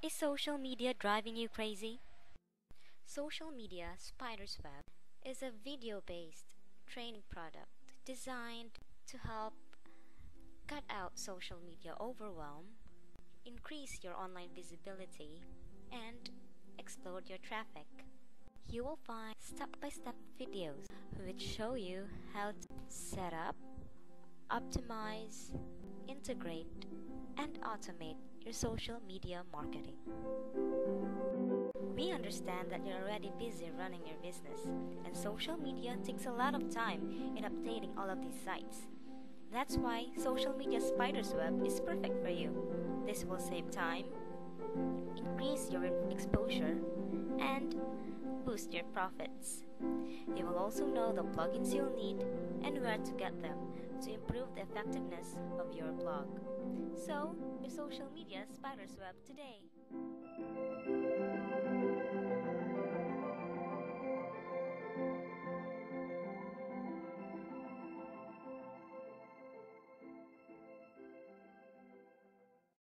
Is social media driving you crazy? Social Media Spider's Web is a video based training product designed to help cut out social media overwhelm, increase your online visibility, and explode your traffic. You will find step by step videos which show you how to set up, optimize, integrate, and automate your social media marketing. We understand that you're already busy running your business, and social media takes a lot of time in updating all of these sites. That's why Social Media Spider's Web is perfect for you. This will save time, increase your exposure, and boost your profits. You will also know the plugins you'll need and where to get them to improve the effectiveness of your blog. So, your social media spider's web today.